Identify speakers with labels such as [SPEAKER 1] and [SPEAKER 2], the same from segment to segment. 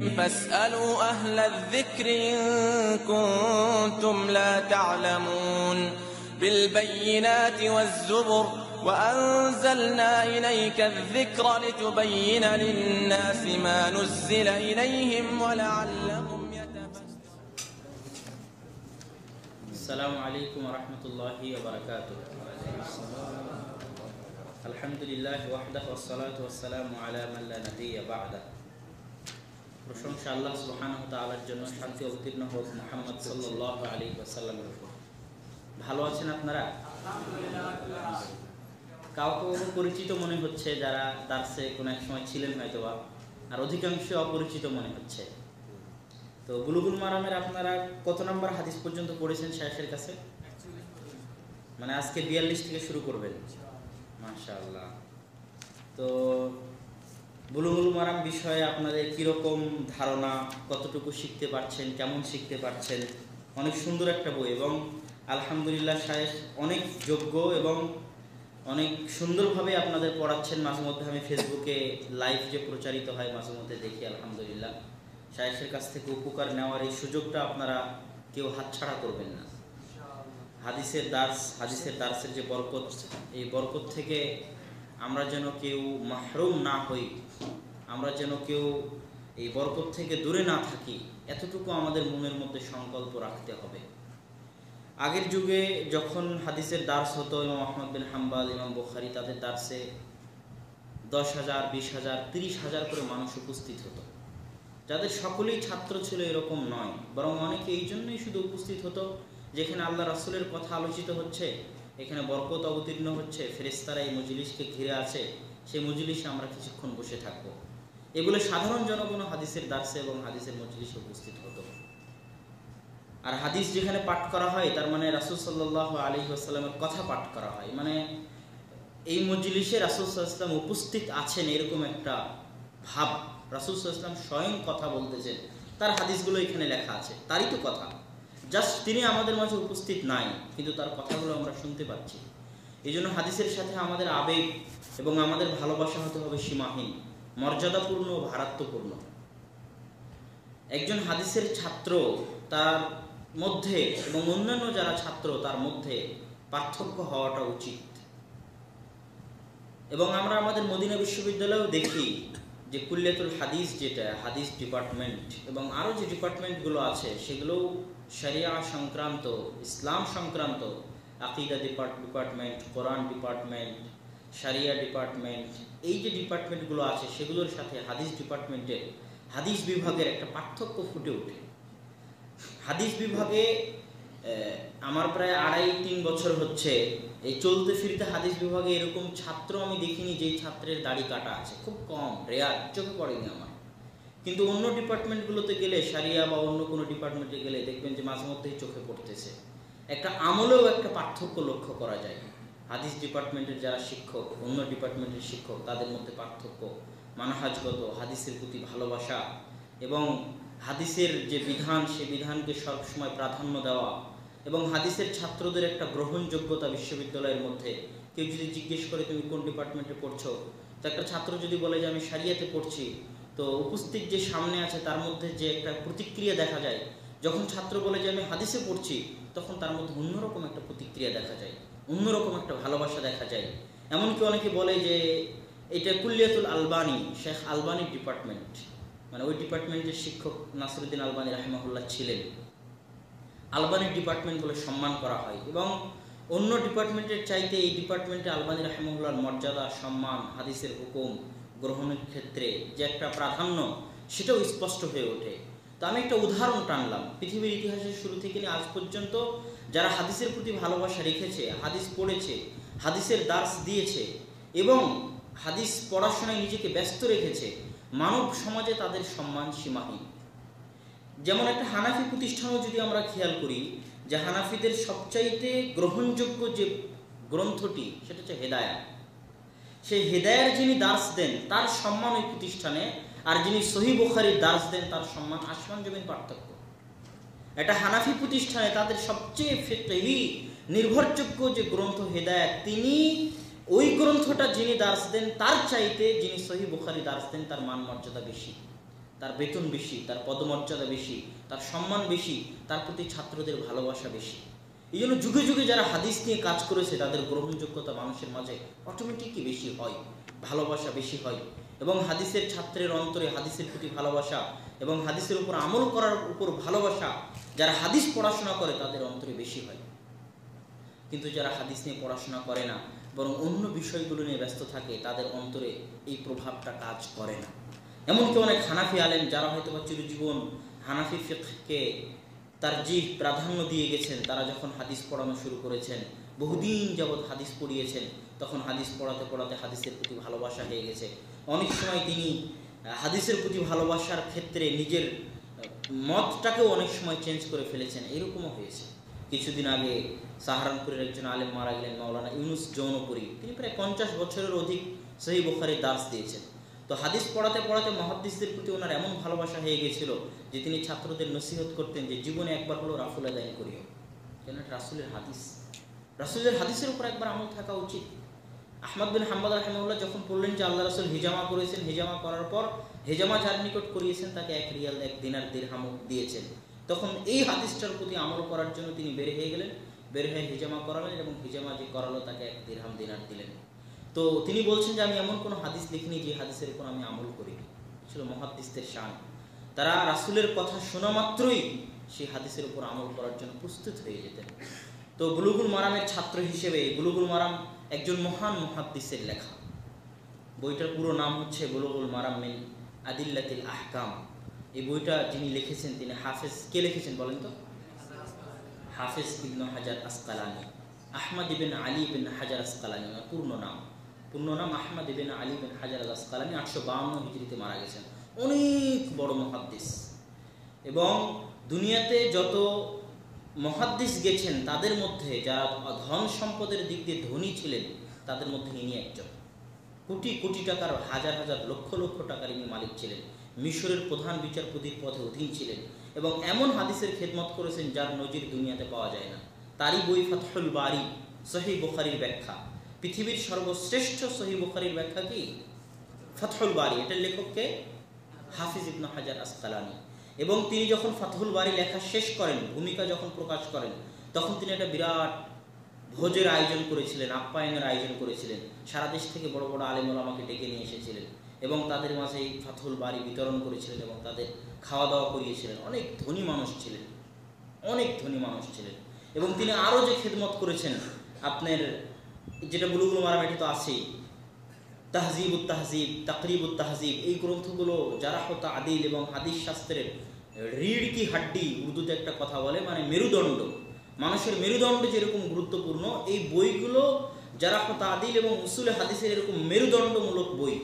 [SPEAKER 1] فاسألوا أهل الذكر إن كنتم لا تعلمون بالبينات والزبر وأنزلنا إليك الذكر لتبين للناس ما نزل إليهم ولعلهم يتفكرون.
[SPEAKER 2] السلام عليكم ورحمة الله وبركاته. الحمد لله وحده والصلاة والسلام على من لا نبي بعده. প্রশংসা আল্লাহ সুবহানাহু তাআলার জন্য শান্তি অবতীর্ণ হোক মুহাম্মদ সাল্লাল্লাহু আলাইহি ওয়াসাল্লামের উপর। ভালো আছেন আপনারা? কাউকে পরিচিত মনে হচ্ছে যারা দার্সে কোনো এক সময় ছিলেন হয়তোবা, আর অধিকাংশ অপরিচিত মনে হচ্ছে। তো বুলুগুল মারামের আপনারা কত নম্বর হাদিস পর্যন্ত পড়েছেন শেষের কাছে? মানে আজকে বিয়াল্লিশ থেকে শুরু করবেন। মাশাআল্লাহ। তো বুলুগুল মারাম বিষয়ে আপনাদের কীরকম ধারণা? কতটুকু শিখতে পারছেন? কেমন শিখতে পারছেন? অনেক সুন্দর একটা বই এবং আলহামদুলিল্লাহ শাহেখ অনেক যোগ্য এবং অনেক সুন্দরভাবে আপনাদের পড়াচ্ছেন। মাঝে মধ্যে আমি ফেসবুকে লাইভ যে প্রচারিত হয়, মাঝে মধ্যে দেখি, আলহামদুলিল্লাহ। শায়েখের কাছ থেকে উপকার নেওয়ার এই সুযোগটা আপনারা কেউ হাতছাড়া করবেন না। হাদিসের দাস হাদিসের দাসের যে বরকত, এই বরকত থেকে আমরা যেন কেউ মাহরুম না হই। আমরা যেন কেউ এই বরকত থেকে দূরে না থাকি, এতটুকু আমাদের মনের মধ্যে সংকল্প রাখতে হবে। আগের যুগে যখন হাদিসের দার্স হতো, ইমাম আহমদ বিন হাম্বাল, ইমাম বুখারি তাদের দার্সে দশ হাজার, বিশ হাজার, তিরিশ হাজার করে মানুষ উপস্থিত হতো। যাদের সকলেই ছাত্র ছিল এরকম নয়, বরং অনেকে এই জন্যই শুধু উপস্থিত হতো, যেখানে আল্লাহ রাসুলের কথা আলোচিত হচ্ছে, এখানে বরকত অবতীর্ণ হচ্ছে ফেরেস্তারা এই মজলিসকে ঘিরে আছে সেই মজলিসে আমরা কিছুক্ষণ বসে থাকব। এগুলো সাধারণ জনগণ হাদিসের দার্সে এবং হাদিসের মজলিসে উপস্থিত হতো। আর হাদিস যেখানে পাঠ করা হয়, তার মানে রাসুল সাল্লাহ আলী আসসালামের কথা পাঠ করা হয়। মানে এই মজলিসে রাসুল সাল্লাম উপস্থিত আছেন এরকম একটা ভাব। রাসুল সাল্লাম স্বয়ং কথা বলতেছেন। তার হাদিসগুলো এখানে লেখা আছে। তারই তো কথা। জাস্ট তিনি আমাদের মাঝে উপস্থিত নাই, কিন্তু তার কথাগুলো আমরা শুনতে পাচ্ছি। এই জন্য হাদিসের সাথে আমাদের আবেগ এবং আমাদের ভালোবাসা হতে হবে সীমাহীন, মর্যাদাপূর্ণ ও ভারাত্মপূর্ণ। একজন হাদিসের ছাত্র তার মধ্যে এবং অন্যান্য যারা ছাত্র তার মধ্যে পার্থক্য হওয়াটা উচিত। এবং আমরা আমাদের মদিনা বিশ্ববিদ্যালয়েও দেখি যে কুল্লিয়াতুল হাদিস যেটা, হাদিস ডিপার্টমেন্ট এবং আরও যে ডিপার্টমেন্টগুলো আছে সেগুলোও শরিয়া সংক্রান্ত, ইসলাম সংক্রান্ত, আকিদা ডিপার্টমেন্ট, কোরআন ডিপার্টমেন্ট সারিয়া ডিপার্টমেন্ট এই যে ডিপার্টমেন্টগুলো আছে, সেগুলোর সাথে হাদিস ডিপার্টমেন্টের হাদিস বিভাগের একটা পার্থক্য ফুটে ওঠে। হাদিস বিভাগে আমার প্রায় আড়াই তিন বছর হচ্ছে, এই চলতে ফিরতে হাদিস বিভাগে এরকম ছাত্র আমি দেখিনি যেই ছাত্রের দাড়ি কাটা আছে। খুব কম, রেয়ার, চোখে পড়েনি আমার। কিন্তু অন্য ডিপার্টমেন্টগুলোতে গেলে সারিয়া বা অন্য কোনো ডিপার্টমেন্টে গেলে দেখবেন যে মাঝে মধ্যেই চোখে পড়তেছে। একটা আমলেও একটা পার্থক্য লক্ষ্য করা যায়। হাদিস ডিপার্টমেন্টের যারা শিক্ষক, অন্য ডিপার্টমেন্টের শিক্ষক, তাদের মধ্যে পার্থক্য, মানহাজগত, হাদিসের প্রতি ভালোবাসা এবং হাদিসের যে বিধান, সে বিধানকে সবসময় প্রাধান্য দেওয়া এবং হাদিসের ছাত্রদের একটা গ্রহণযোগ্যতা বিশ্ববিদ্যালয়ের মধ্যে। কেউ যদি জিজ্ঞেস করে, তুমি কোন ডিপার্টমেন্টে পড়ছো? তো একটা ছাত্র যদি বলে যে, আমি সারিয়াতে পড়ছি। তো উপস্থিত যে সামনে আছে, তার মধ্যে যে একটা প্রতিক্রিয়া দেখা যায়। যখন ছাত্র বলে যে, আমি হাদিসে পড়ছি, তখন তার মধ্যে অন্যরকম একটা প্রতিক্রিয়া দেখা যায়। অন্যরকম একটা ভালোবাসা দেখা যায়। এমনকি অনেকে বলে যে এটা কুল্লিয়াতুল আলবানি, শেখ আলবানি ডিপার্টমেন্ট মানে ওই ডিপার্টমেন্টের শিক্ষক নাসিরুদ্দিন আলবানী রাহেমাহুল্লাহ ছিলেন। আলবানি ডিপার্টমেন্ট বলে সম্মান করা হয় এবং অন্য ডিপার্টমেন্টের চাইতে এই ডিপার্টমেন্টে আলবানী রাহেমাহুল্লার মর্যাদা, সম্মান, হাদিসের হুকুম গ্রহণের ক্ষেত্রে যে একটা প্রাধান্য, সেটাও স্পষ্ট হয়ে ওঠে। তো আমি একটা উদাহরণ টানলাম। পৃথিবীর ইতিহাসের শুরু থেকে নিয়ে আজ পর্যন্ত যারা হাদিসের প্রতি ভালোবাসা রেখেছে, হাদিস পড়েছে, হাদিসের দাস দিয়েছে এবং হাদিস পড়াশোনায় নিজেকে ব্যস্ত রেখেছে, মানব সমাজে তাদের সম্মান সীমাহীন। যেমন একটা হানাফি প্রতিষ্ঠানও যদি আমরা খেয়াল করি, যে হানাফিদের সবচাইতে গ্রহণযোগ্য যে গ্রন্থটি, সেটা হচ্ছে হেদায়া সেই হেদায়ার যিনি দাস দেন, তার সম্মান ওই প্রতিষ্ঠানে, আর যিনি সহি বুখারির দার্স দেন, তার সম্মান আসমান জমিন পার্থক্য। এটা হানাফি প্রতিষ্ঠানে তাদের সবচেয়ে ফেকি নির্ভরযোগ্য যে গ্রন্থ হেদায়াত, তিনি ওই গ্রন্থটা যিনি দার্স দেন, তার চাইতে যিনি সহি বুখারি দার্স দেন, তার মান মর্যাদা বেশি, তার বেতন বেশি, তার পদমর্যাদা বেশি, তার সম্মান বেশি, তার প্রতি ছাত্রদের ভালোবাসা বেশি। এই জন্য যুগে যুগে যারা হাদিস নিয়ে কাজ করেছে, তাদের গ্রহণযোগ্যতা মানুষের মাঝে অটোমেটিকই বেশি হয়, ভালোবাসা বেশি হয় এবং হাদিসের ছাত্রের অন্তরে হাদিসের প্রতি ভালোবাসা এবং হাদিসের উপর আমল করার উপর ভালোবাসা যারা হাদিস পড়াশোনা করে, তাদের অন্তরে বেশি হয় কিন্তু যারা হাদিস নিয়ে পড়াশোনা করে না, বরং অন্য বিষয়গুলো নিয়ে ব্যস্ত থাকে, তাদের অন্তরে এই প্রভাবটা কাজ করে না। এমনকি অনেক হানাফি আলেম, যারা হয়তো বা চিরজীবন হানাফি ফিককে তার যে প্রাধান্য দিয়ে গেছেন, তারা যখন হাদিস পড়ানো শুরু করেছেন, বহুদিন যাবৎ হাদিস পড়িয়েছেন, তখন হাদিস পড়াতে পড়াতে হাদিসের প্রতি ভালোবাসা হয়ে গেছে। অনেক সময় তিনি হাদিসের প্রতি ভালোবাসার ক্ষেত্রে নিজের মতটাকেও অনেক সময় চেঞ্জ করে ফেলেছেন, এরকমও হয়েছে। কিছুদিন আগে সাহারানপুরের একজন আলেম মারা গেলেন, মাওলানা ইউনুস যৌনপুরী। তিনি প্রায় পঞ্চাশ বছরের অধিক সেই বোখারির দাস দিয়েছেন। তো হাদিস পড়াতে পড়াতে মহাদিসদের প্রতি ওনার এমন ভালোবাসা হয়ে গেছিল যে তিনি ছাত্রদের নসিহত করতেন যে জীবনে একবার হলো রাফুল আদায় করিও। কেন রাসুলের হাদিস। রাসুলের হাদিসের উপর একবার আমল থাকা উচিত। আহমদ বিন হাম্মদ রাহেমউল্লাহ যখন বললেন যে আল্লাহ রাসুল হিজামা করেছেন, হিজামা করার পর হেজামা যার নিকট করিয়েছেন তাকে এক রিয়াল, এক দিনার দিরহাম দিয়েছেন। তখন এই হাদিসটার প্রতি আমল করার জন্য তিনি বের হয়ে গেলেন, বের হয়ে হিজামা করালেন এবং হিজামা যে করালো তাকে এক দিরহাম, দিনার দিলেন। তো তিনি বলছেন যে আমি এমন কোনো হাদিস লিখিনি যে হাদিসের উপর আমি আমল করি ছিল মহাদিসদের শান। তারা রাসুলের কথা শোনা মাত্রই সেই হাদিসের উপর আমল করার জন্য প্রস্তুত হয়ে যেতেন। তো বুলুগুল মারামের ছাত্র হিসেবে, বুলুগুল মারাম একজন মহান মহাদ্দিসের লেখা। বইটার পুরো নাম হচ্ছে বুলুগুল মারাম মিন আদিল্লাতিল আহকাম। এই বইটা যিনি লিখেছেন, তিনি হাফেজ, কে লিখেছেন বলেন তো? হাফেজ ইবন হাজার আসকালানি। আহমদ ইবিন আলী বিন হাজার আসকালানি, ওনার পূর্ণ নাম। পূর্ণ নাম আহমদ ইবিন আলী বিন হাজার আসকালানি, আটশো বাউন্ন হিজড়িতে মারা গেছেন। অনেক বড় মহাদ্দিস। এবং দুনিয়াতে যত মহাদ্দিস গেছেন তাদের মধ্যে যারা ধন সম্পদের দিক দিয়ে ধনী ছিলেন, তাদের মধ্যে ইনি একজন। কোটি কোটি টাকার, হাজার হাজার, লক্ষ লক্ষ টাকার ইনি মালিক ছিলেন। মিশরের প্রধান বিচারপতির পথে অধীন ছিলেন এবং এমন হাদিসের খেদমত করেছেন যার নজির দুনিয়াতে পাওয়া যায় না। তারই বই ফাতহুল বাড়ি সহি বুখারির ব্যাখ্যা। পৃথিবীর সর্বশ্রেষ্ঠ সহি বুখারির ব্যাখ্যা কি? ফাতহুল বাড়ি এটার লেখককে হাফিজ ইবনু হাজার আসকালানি। এবং তিনি যখন ফাতহুল বাড়ি লেখা শেষ করেন, ভূমিকা যখন প্রকাশ করেন, তখন তিনি একটা বিরাট ভোজের আয়োজন করেছিলেন, আপ্যায়নের আয়োজন করেছিলেন। সারা দেশ থেকে বড় বড় আলেমুল আমাকে ডেকে নিয়ে এসেছিলেন এবং তাদের মাঝে এই ফাতহুল বাড়ি বিতরণ করেছিলেন এবং তাদের খাওয়া দাওয়া করিয়েছিলেন। অনেক ধনী মানুষ ছিলেন, অনেক ধনী মানুষ ছিলেন। এবং তিনি আরও যে খেদমত করেছেন, আপনার যেটা বুলুগুলো মারাম তো আছেই তাহজিব তাহজিব তাকরিব তাহজিব, এই গ্রন্থগুলো যারা হতো আদিল এবং হাদিস শাস্ত্রের রিড় কি হাড্ডি, উর্দুতে একটা কথা বলে মানে মেরুদণ্ড। মানুষের মেরুদণ্ড যেরকম গুরুত্বপূর্ণ, এই বইগুলো যারা তাদিল এবং উসুলে হাদিসের এরকম মেরুদণ্ডমূলক বই,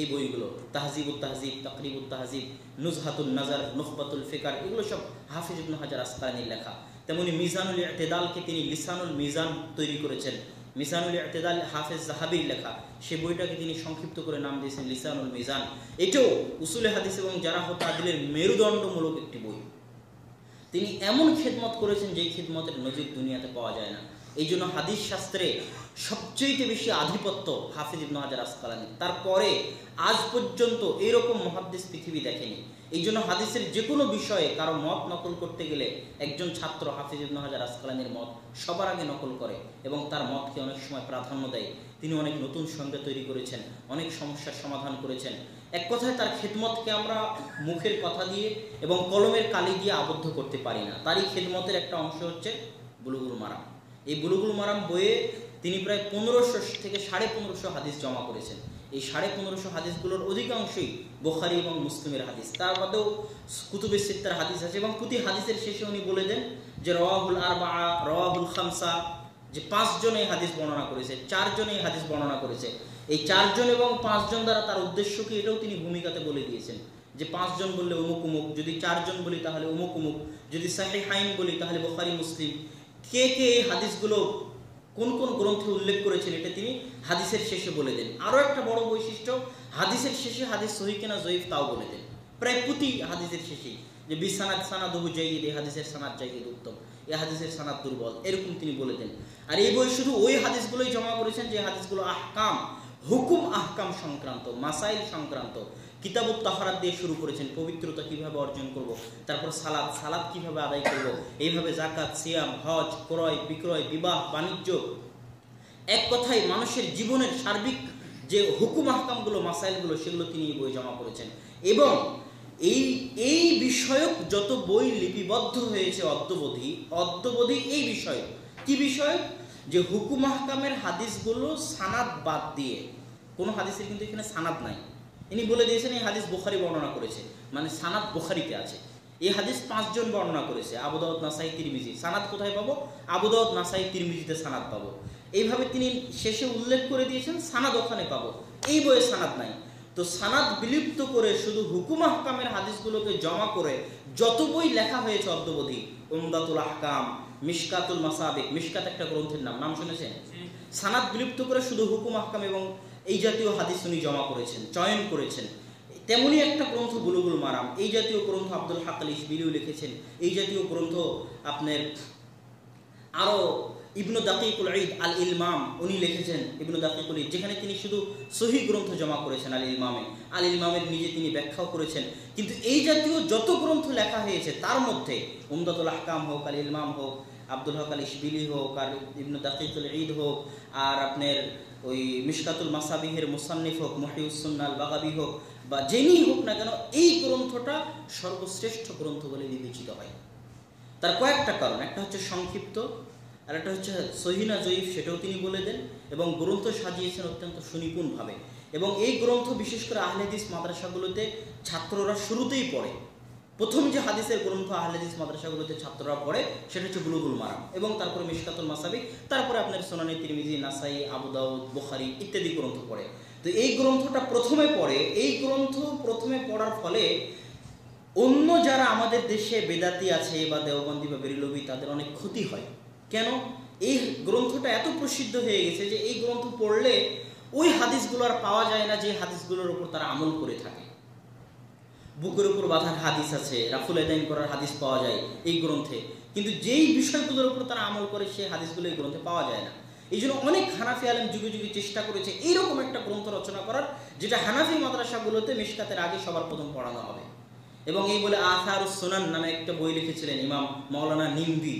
[SPEAKER 2] এই বইগুলো তাহজিবুল তাহজিব তাকরিবুল তাহজিব নুজহাতুল নাজার নুফবাতুল ফিকার, এগুলো সব হাফিজ ইবনু হাজার আসকানির লেখা। তেমনি মিজানুল ইতেদালকে তিনি লিসানুল মিজান তৈরি করেছেন। মিসানুল ইতেদাল হাফেজ জাহাবির লেখা, সে বইটাকে তিনি সংক্ষিপ্ত করে নাম দিয়েছেন লিসানুল মিজান। এটাও উসুলে হাদিস এবং যারা হতো আদিলের মেরুদণ্ডমূলক একটি বই। তিনি এমন খেদমত করেছেন যে খেদমতের নজির দুনিয়াতে পাওয়া যায় না। এই জন্য হাদিস শাস্ত্রে সবচেয়ে বেশি আধিপত্য হাফিজ ইবনু হাজার আসকালানি। তারপরে আজ পর্যন্ত এরকম মহাদ্দেশ পৃথিবী দেখেনি। এই জন্য হাদিসের যে কোনো বিষয়ে কারও মত নকল করতে গেলে একজন ছাত্র হাফিজ ইবনু হাজার আসকালানির মত সবার আগে নকল করে এবং তার মতকে অনেক সময় প্রাধান্য দেয়। তিনি অনেক নতুন সঙ্গে তৈরি করেছেন, অনেক সমস্যার সমাধান করেছেন। এক কথায় তার খেদমতকে আমরা মুখের কথা দিয়ে এবং কলমের কালি দিয়ে আবদ্ধ করতে পারি না। তারই খেদমতের একটা অংশ হচ্ছে বুলুগুল মারাম। এই বুলুগুল মারাম বইয়ে তিনি প্রায় পনেরোশো থেকে সাড়ে পনেরোশো হাদিস জমা করেছেন। এই সাড়ে পনেরোশো হাদিসগুলোর অধিকাংশই বোখারি এবং মুসলিমের হাদিস। তার বাদেও কুতুবে সিত্তার হাদিস আছে এবং প্রতি হাদিসের শেষে উনি বলে দেন যে রওয়াহুল আরবা রওয়াহুল খামসা, যে পাঁচজন এই হাদিস বর্ণনা করেছে, চারজন এই হাদিস বর্ণনা করেছে। এই চারজন এবং পাঁচজন দ্বারা তার উদ্দেশ্য কি এটাও তিনি ভূমিকাতে বলে দিয়েছেন। যে পাঁচজন বললে অমুক উমুক, যদি চারজন বলি তাহলে অমুক উমুক, যদি সাহি হাইন বলি তাহলে বোখারি, মুসলিম কে কে এই হাদিসগুলো কোন কোন গ্রন্থে উল্লেখ করেছেন এটা তিনি হাদিসের শেষে বলে দেন। আরও একটা বড় বৈশিষ্ট্য, হাদিসের শেষে হাদিস সহি কেনা জয়ীফ তাও বলে দেন। প্রায় প্রতি হাদিসের শেষেই যে বিসানাদ সানাদ হু জাইদ এই হাদিসের সানাদ জাইদ উত্তম, এই হাদিসের সানাদ দুর্বল, এরকম তিনি বলে দেন। আর এই বই শুধু ওই হাদিসগুলোই জমা করেছেন যে হাদিসগুলো আহকাম, হুকুম আহকাম সংক্রান্ত, মাসাইল সংক্রান্ত কিতাবত তাহারাত দিয়ে শুরু করেছেন, পবিত্রতা কীভাবে অর্জন করব, তারপর সালাদ সালাদ কীভাবে আদায় করব, এইভাবে জাকাত সিয়াম, হজ, ক্রয়, বিক্রয়, বিবাহ, বাণিজ্য। এক কথায় মানুষের জীবনের সার্বিক যে হুকুম আহকামগুলো, মাসাইলগুলো, সেগুলো তিনি এই বই জমা করেছেন। এবং এই এই বিষয়ক যত বই লিপিবদ্ধ হয়েছে অদ্যবধি অদ্যবধি এই বিষয়, কি বিষয়? যে হুকুম আহকামের হাদিসগুলো সানাদ বাদ দিয়ে, কোনো হাদিসের কিন্তু এখানে সানাদ নাই। ইনি বলে দিয়েছেন এই হাদিস বুখারি বর্ণনা করেছে। মানে সানাদ বুখারিতে আছে। এই হাদিস পাঁচজন বর্ণনা করেছে আবুদাউদ নাসাই তিরমিজি। সানাদ কোথায় পাবো? আবুদাউদ নাসাই তিরমিজিতে সানাদ পাবো। এইভাবে তিনি শেষে উল্লেখ করে দিয়েছেন সানাদ ওখানে পাবো। এই বইয়ে সানাদ নাই। তো সানাদ বিলুপ্ত করে শুধু হুকুম আহকামের হাদিসগুলোকে জমা করে যত বই লেখা হয়েছে অদ্যবধি উমদাতুল আহকাম মিশকাতুল মাসাবিক মিশকাত একটা গ্রন্থের নাম নাম শুনেছেন? সানাদ বিলুপ্ত করে শুধু হুকুম আহকাম এবং এই জাতীয় হাদিস উনি জমা করেছেন, চয়ন করেছেন। তেমনি একটা গ্রন্থ বুলুগুল মারাম, এই জাতীয় গ্রন্থ আব্দুল হাক আলী ইসবিলিও লিখেছেন, এই জাতীয় গ্রন্থ আপনার আরও ইবনু দাকিকুল ঈদ আল ইলমাম উনি লিখেছেন, ইবনু দাকিকুল ঈদ, যেখানে তিনি শুধু সহি গ্রন্থ জমা করেছেন আল ইলমামে আল ইলমামের নিজে তিনি ব্যাখ্যাও করেছেন। কিন্তু এই জাতীয় যত গ্রন্থ লেখা হয়েছে, তার মধ্যে উমদাতুল আহকাম হোক, আল ইলমাম হোক, আব্দুল হক আল ইসবিলি হোক, আর ইবনু দাকিকুল ঈদ হোক, আর আপনার ওই মিশকাতুল মাসাবিহের মুসান্নিফ হোক মহিউসুন্নাল বাগাবি হোক, বা যেনি হোক না কেন, এই গ্রন্থটা সর্বশ্রেষ্ঠ গ্রন্থ বলে বিবেচিত হয়। তার কয়েকটা কারণ, একটা হচ্ছে সংক্ষিপ্ত, আর একটা হচ্ছে সহিনা জয়ীফ, সেটাও তিনি বলে দেন, এবং গ্রন্থ সাজিয়েছেন অত্যন্ত সুনিপুণভাবে। এবং এই গ্রন্থ, বিশেষ করে আহলেদিস মাদ্রাসাগুলোতে ছাত্ররা শুরুতেই পড়ে। প্রথম যে হাদিসের গ্রন্থ আহলেদিস মাদ্রাসাগুলোতে ছাত্ররা পড়ে, সেটা হচ্ছে বুলুগুল মারাম। এবং তারপরে মিশকাতুল মাসাবি তারপরে আপনার সোনানি তিরমিজি, নাসাই আবুদাউদ বুখারি ইত্যাদি গ্রন্থ পড়ে। তো এই গ্রন্থটা প্রথমে পড়ে, এই গ্রন্থ প্রথমে পড়ার ফলে অন্য যারা আমাদের দেশে বেদাতি আছে বা দেওবন্দি বা বেরিলবি তাদের অনেক ক্ষতি হয়। কেন? এই গ্রন্থটা এত প্রসিদ্ধ হয়ে গেছে যে এই গ্রন্থ পড়লে ওই হাদিসগুলো আর পাওয়া যায় না যে হাদিসগুলোর উপর তারা আমল করে থাকে। বুকের উপর বাঁধার হাদিস আছে, রাফুল এদাইন করার হাদিস পাওয়া যায় এই গ্রন্থে। কিন্তু যেই বিষয়গুলোর উপর তারা আমল করে সেই হাদিসগুলো এই গ্রন্থে পাওয়া যায় না। এই জন্য অনেক হানাফি আলেম যুগে যুগে চেষ্টা করেছে এইরকম একটা গ্রন্থ রচনা করার, যেটা হানাফি মাদ্রাসাগুলোতে মিশকাতের আগে সবার প্রথম পড়ানো হবে। এবং এই বলে আসার সোনান নামে একটা বই লিখেছিলেন ইমাম মৌলানা নিম্বি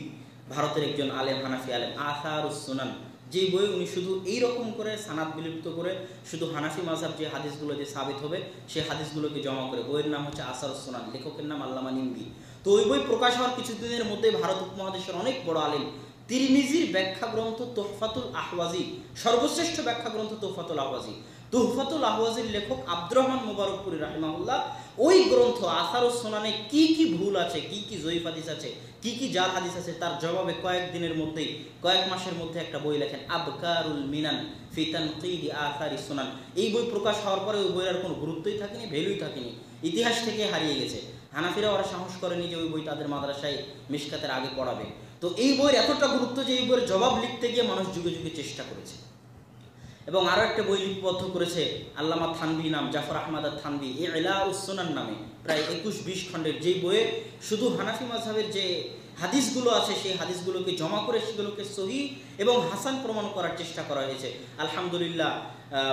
[SPEAKER 2] ভারতের একজন আলেম, হানাফি আলেম। আসার সোনান। যেই বই উনি শুধু এই রকম করে সানাদ বিলুপ্ত করে শুধু হানাফি মাঝাব যে হাদিসগুলো যে সাবিত হবে, সেই হাদিসগুলোকে জমা করে। বইয়ের নাম হচ্ছে আসার সোনান, লেখকের নাম আল্লামা নিম্বি। তো ওই বই প্রকাশ হওয়ার কিছুদিনের মধ্যে ভারত উপমহাদেশের অনেক বড় আলেম তিরমিজির ব্যাখ্যা গ্রন্থ তোহফাতুল আহওয়াজি, সর্বশ্রেষ্ঠ ব্যাখ্যা গ্রন্থ তোহফাতুল আহওয়াজি। তোহফাতুল আহওয়াজির লেখক আব্দুর রহমান মুবারকপুরি রাহিমাহুল্লাহ, ওই গ্রন্থ আসার সোনানে কি কি ভুল আছে, কি কি জয়ীফ হাদিস আছে কি কি জাল হাদিস আছে তার জবাবে কয়েক দিনের মধ্যেই, কয়েক মাসের মধ্যে একটা বই লেখেন, আবকারুল মিনান ফিতান কিদি আসারি সোনান। এই বই প্রকাশ হওয়ার পরে ওই বইয়ের কোনো গুরুত্বই থাকেনি, ভ্যালুই থাকেনি। ইতিহাস থেকে হারিয়ে গেছে। হানাফিরা ওরা সাহস করেনি যে ওই বই তাদের মাদ্রাসায় মিশকাতের আগে পড়াবে। তো এই বইয়ের এতটা গুরুত্ব যে এই বইয়ের জবাব লিখতে গিয়ে মানুষ যুগে যুগে চেষ্টা করেছে। এবং আরও একটা বই লিপিবদ্ধ করেছে আল্লামা থানভি নাম, জাফর আহমদ থানবি এ এলা নামে, প্রায় একুশ বিশ খণ্ডের যেই বইয়ে শুধু হানাফি মাঝহের যে হাদিসগুলো আছে, সেই হাদিসগুলোকে জমা করে সেগুলোকে সহি এবং হাসান প্রমাণ করার চেষ্টা করা হয়েছে। আলহামদুলিল্লাহ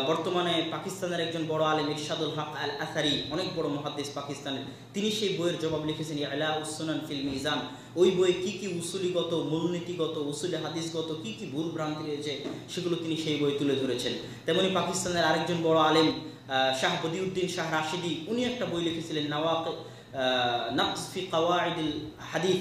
[SPEAKER 2] বর্তমানে পাকিস্তানের একজন বড় আলেম ইরশাদুল হক আল আসারি অনেক বড় মহাদেশ পাকিস্তানের। তিনি সেই বইয়ের জবাব লিখেছেন আলা উসনান ফিল মিজান। ওই বইয়ে কি কি উসুলিগত, মূলনীতিগত, উসুলি হাদিসগত, কি কি ভুল ভ্রান্তি রয়েছে, সেগুলো তিনি সেই বই তুলে ধরেছেন। তেমনি পাকিস্তানের আরেকজন বড় আলেম শাহ বদিউদ্দিন শাহ রাশিদি, উনি একটা বই লিখেছিলেন, নওয়াক নকস ফি হাদিস।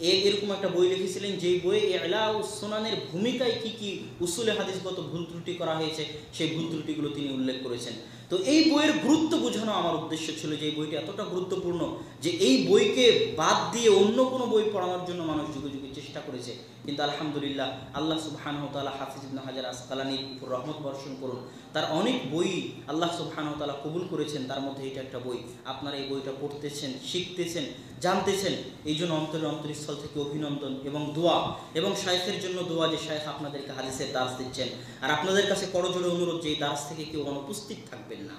[SPEAKER 2] এরকম একটা বই লিখেছিলেন যেই বইয়ে এলা সোনানের ভূমিকায় কি কি উসুলে হাদিসগত ভুল ত্রুটি করা হয়েছে, সেই ভুল ত্রুটিগুলো তিনি উল্লেখ করেছেন। তো এই বইয়ের গুরুত্ব বোঝানো আমার উদ্দেশ্য ছিল যে এই বইটি এতটা গুরুত্বপূর্ণ যে এই বইকে বাদ দিয়ে অন্য কোনো বই পড়ানোর জন্য মানুষ যুগে যুগে চেষ্টা করেছে। কিন্তু আলহামদুলিল্লাহ আল্লাহ সুবহান তালা হাফিজ ইবনা হাজার আসকালানির উপর রহমত বর্ষণ করুন। তার অনেক বই আল্লাহ সুবহান তালা কবুল করেছেন, তার মধ্যে এটা একটা বই। আপনারা এই বইটা পড়তেছেন, শিখতেছেন জানতেছেন এই জন্য অন্তরের অন্তরস্থল থেকে অভিনন্দন এবং দোয়া এবং শাইখের জন্য দোয়া যে শাইখ আপনাদেরকে হাদিসের দাস দিচ্ছেন। আর আপনাদের কাছে করজোড়ে অনুরোধ যে এই দাস থেকে কেউ অনুপস্থিত থাকবেন না।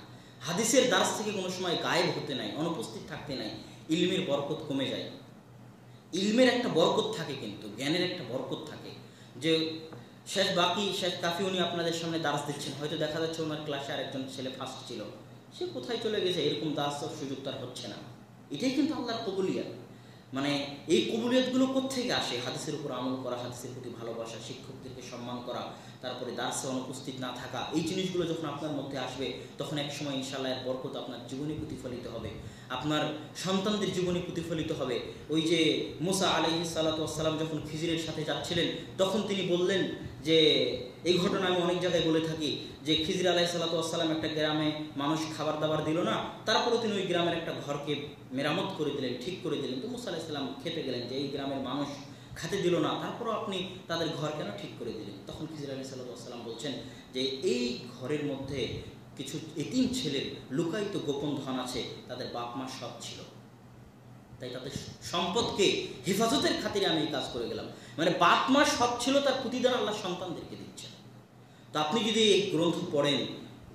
[SPEAKER 2] হাদিসের দাস থেকে কোনো সময় গায়েব হতে নাই, অনুপস্থিত থাকতে নাই, ইলমের বরকত কমে যায়। ইলমের একটা বরকত থাকে কিন্তু, জ্ঞানের একটা বরকত থাকে। যে শেখ বাকি শেখ কাফি উনি আপনাদের সামনে দাস দিচ্ছেন, হয়তো দেখা যাচ্ছে ওনার ক্লাসে আরেকজন ছেলে ফার্স্ট ছিল। সে কোথায় চলে গেছে? এরকম দাস্তর সুযোগ তার হচ্ছে না। এটাই কিন্তু আল্লাহর কবুলিয়াত। মানে এই কবুলিয়াতগুলো কোথেকে আসে? হাদিসের উপর আমল করা, হাদিসের প্রতি ভালোবাসা, শিক্ষকদেরকে সম্মান করা তারপরে দার্সে অনুপস্থিত না থাকা, এই জিনিসগুলো যখন আপনার মধ্যে আসবে, তখন এক সময় ইনশাল্লাহ এর বরকত আপনার জীবনে প্রতিফলিত হবে। আপনার সন্তানদের জীবনে প্রতিফলিত হবে। ওই যে মুসা আলহি সাল্লাতাম যখন খিজিরের সাথে যাচ্ছিলেন, তখন তিনি বললেন যে, এই ঘটনা আমি অনেক জায়গায় বলে থাকি, যে খিজির আলাহি সাল্লাতাম একটা গ্রামে মানুষ খাবার দাবার দিল না, তারপরে তিনি ওই গ্রামের একটা ঘরকে মেরামত করে দিলেন, ঠিক করে দিলেন। তো মুসা আলাহিসাল্লাম খেতে গেলেন যে, এই গ্রামের মানুষ খাতে দিল না, তারপরও আপনি তাদের ঘর কেন ঠিক করে দিলেন? তখন খিজির আলী সাল্লাম বলছেন যে, এই ঘরের মধ্যে কিছু এতিম ছেলের লুকায়িত গোপন ধন আছে, তাদের বাপ মা সব ছিল। তাই তাদের সম্পদকে হেফাজতের খাতিরে আমি এই কাজ করে গেলাম। মানে বাপ মা সব ছিল, তার প্রতিদান আল্লাহ সন্তানদেরকে দিচ্ছেন। তো আপনি যদি এই গ্রন্থ পড়েন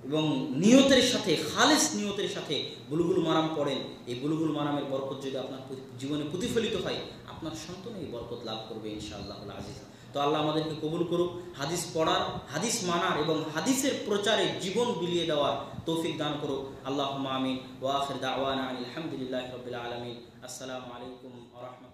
[SPEAKER 2] এবং নিয়তের সাথে, খালেস নিয়তের সাথে বুলুগুল মারাম পড়েন। এই বুলুগুল মারামের বরকত যদি আপনার জীবনে প্রতিফলিত হয়, আপনার সন্তান এই বরকত লাভ করবে ইনশাআল্লাহ আজিজ। তো আল্লাহ আমাদেরকে কবুল করুক, হাদিস পড়ার, হাদিস মানার এবং হাদিসের প্রচারে জীবন বিলিয়ে দেওয়ার তৌফিক দান করুক। আল্লাহ আমিন। ওয়াখির দাওয়ানা আলহামদুলিল্লাহ রবিল আলমিন। আসসালামু আলাইকুম রহমতুল্লাহ।